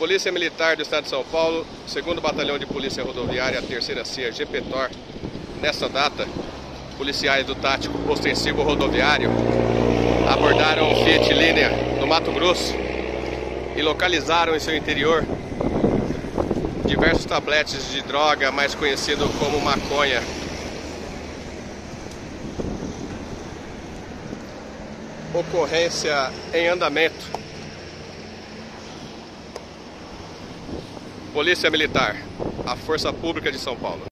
Polícia Militar do Estado de São Paulo, segundo Batalhão de Polícia Rodoviária, a terceira CIA GPTOR, nessa data, policiais do Tático Ostensivo Rodoviário abordaram o Fiat Linea no Mato Grosso e localizaram em seu interior diversos tabletes de droga, mais conhecido como maconha. Ocorrência em andamento. Polícia Militar, a Força Pública de São Paulo.